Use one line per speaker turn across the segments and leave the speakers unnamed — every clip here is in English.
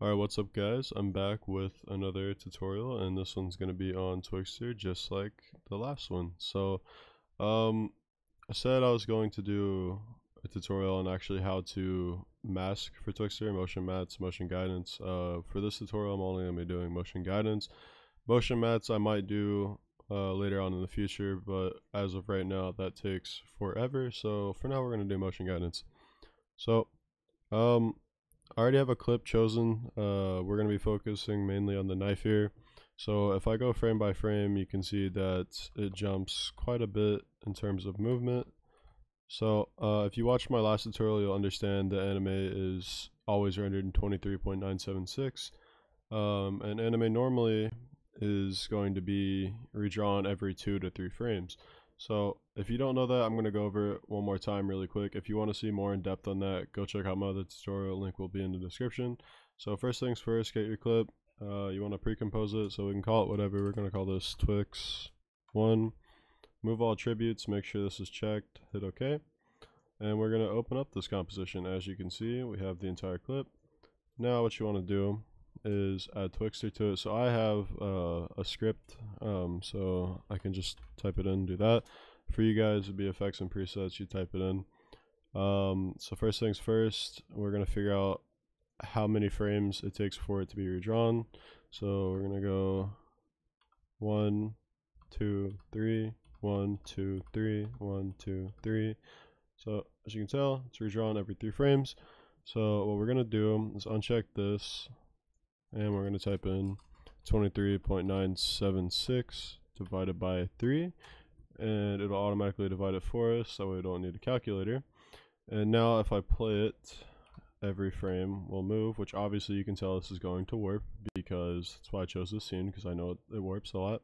Alright, what's up guys? I'm back with another tutorial and this one's going to be on Twixtor just like the last one. So, um, I said I was going to do a tutorial on actually how to mask for Twixtor, motion mattes, motion guidance. Uh, for this tutorial I'm only going to be doing motion guidance. Motion mattes I might do uh, later on in the future, but as of right now that takes forever. So for now we're going to do motion guidance. So, um, I already have a clip chosen. Uh, we're going to be focusing mainly on the knife here. So if I go frame by frame, you can see that it jumps quite a bit in terms of movement. So uh, if you watch my last tutorial, you'll understand the anime is always rendered in 23.976. Um, and anime normally is going to be redrawn every two to three frames. So if you don't know that, I'm going to go over it one more time really quick. If you want to see more in depth on that, go check out my other tutorial. Link will be in the description. So first things first, get your clip. Uh, you want to pre-compose it, so we can call it whatever. We're going to call this Twix 1. Move all attributes, make sure this is checked, hit OK. And we're going to open up this composition. As you can see, we have the entire clip. Now what you want to do is add Twixtor to it. So I have uh, a script, um, so I can just type it in do that. For you guys, it'd be effects and presets, you type it in. Um, so first things first, we're going to figure out how many frames it takes for it to be redrawn. So we're going to go one, two, three, one, two, three, one, two, three. So as you can tell, it's redrawn every three frames. So what we're going to do is uncheck this and we're going to type in 23.976 divided by 3 and it'll automatically divide it for us so we don't need a calculator. And now if I play it every frame will move which obviously you can tell this is going to warp because that's why I chose this scene because I know it, it warps a lot.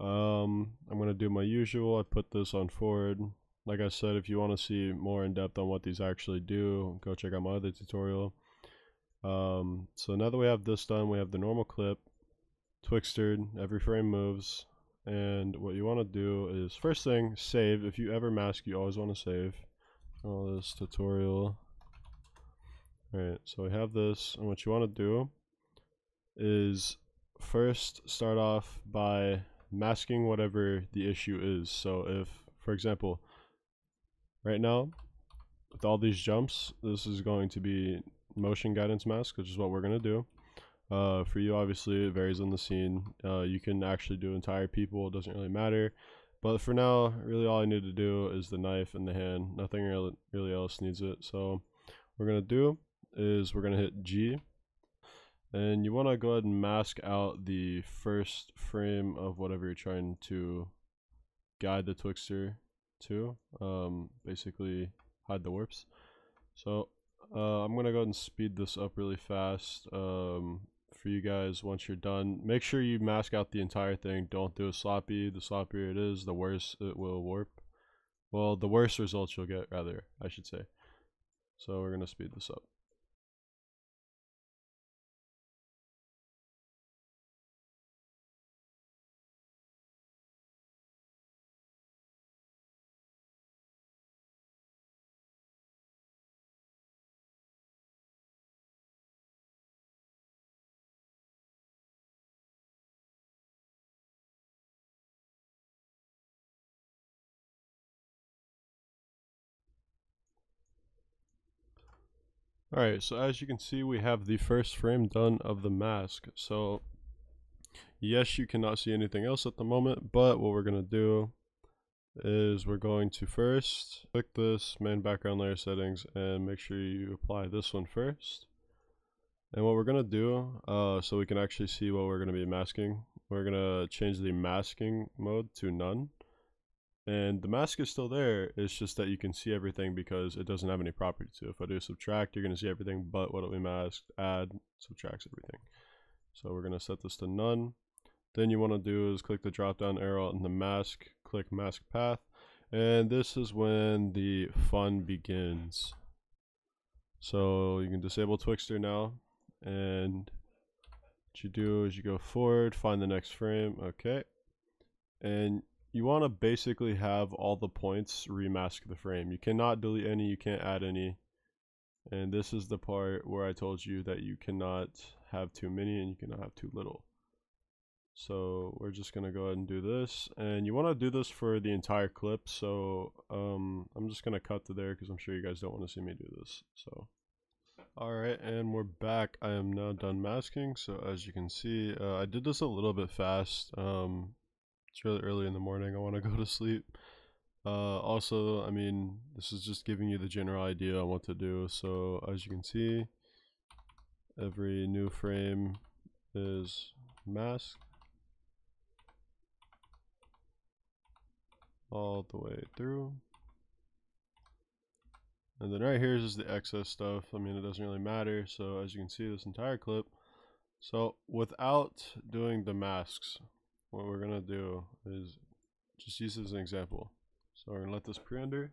Um, I'm going to do my usual. I put this on forward. Like I said if you want to see more in depth on what these actually do go check out my other tutorial um, so now that we have this done, we have the normal clip, Twixtored, every frame moves, and what you want to do is, first thing, save. If you ever mask, you always want to save. All this tutorial. Alright, so we have this, and what you want to do is first start off by masking whatever the issue is. So if, for example, right now, with all these jumps, this is going to be motion guidance mask, which is what we're going to do. Uh, for you, obviously, it varies on the scene. Uh, you can actually do entire people, it doesn't really matter. But for now, really all I need to do is the knife and the hand. Nothing really, really else needs it. So we're going to do is we're going to hit G. And you want to go ahead and mask out the first frame of whatever you're trying to guide the Twixtor to. Um, basically, hide the warps. So uh, I'm gonna go ahead and speed this up really fast um, for you guys once you're done. Make sure you mask out the entire thing. Don't do a sloppy. The sloppier it is, the worse it will warp. Well, the worse results you'll get, rather, I should say. So we're gonna speed this up. Alright, so as you can see, we have the first frame done of the mask. So, yes, you cannot see anything else at the moment, but what we're going to do is we're going to first click this main background layer settings and make sure you apply this one first. And what we're going to do, uh, so we can actually see what we're going to be masking, we're going to change the masking mode to none and the mask is still there it's just that you can see everything because it doesn't have any property to if I do subtract you're going to see everything but what it we masked add subtracts everything. So we're going to set this to none. Then you want to do is click the drop down arrow on the mask click mask path and this is when the fun begins. So you can disable Twixtor now and what you do is you go forward find the next frame okay and you want to basically have all the points remask the frame. You cannot delete any, you can't add any. And this is the part where I told you that you cannot have too many and you cannot have too little. So we're just gonna go ahead and do this, and you want to do this for the entire clip. So um, I'm just gonna cut to there because I'm sure you guys don't want to see me do this. So alright, and we're back. I am now done masking. So as you can see, uh, I did this a little bit fast. Um, it's really early in the morning. I want to go to sleep. Uh, also, I mean, this is just giving you the general idea on what to do. So as you can see, every new frame is masked all the way through. And then right here is the excess stuff. I mean, it doesn't really matter. So as you can see, this entire clip. So without doing the masks, what we're to do is just use this as an example. So we're to let this pre-render.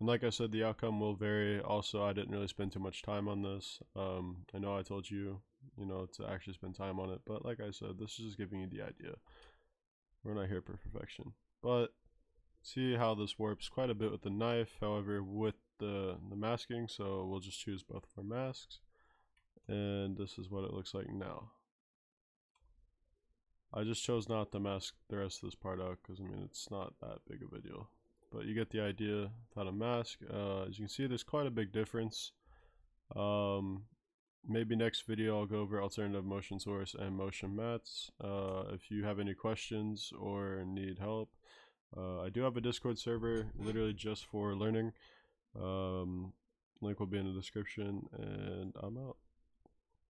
And like I said, the outcome will vary. Also, I didn't really spend too much time on this. Um, I know I told you, you know, to actually spend time on it. But like I said, this is just giving you the idea. We're not here for perfection. But see how this warps quite a bit with the knife. However, with the, the masking, so we'll just choose both of our masks. And this is what it looks like now. I just chose not to mask the rest of this part out because I mean it's not that big of a deal. But you get the idea without a mask. Uh, as you can see there's quite a big difference. Um, maybe next video I'll go over alternative motion source and motion mattes. Uh, if you have any questions or need help, uh, I do have a Discord server literally just for learning. Um, link will be in the description and I'm out.